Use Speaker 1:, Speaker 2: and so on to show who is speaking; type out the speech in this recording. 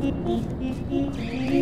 Speaker 1: Mm-hmm.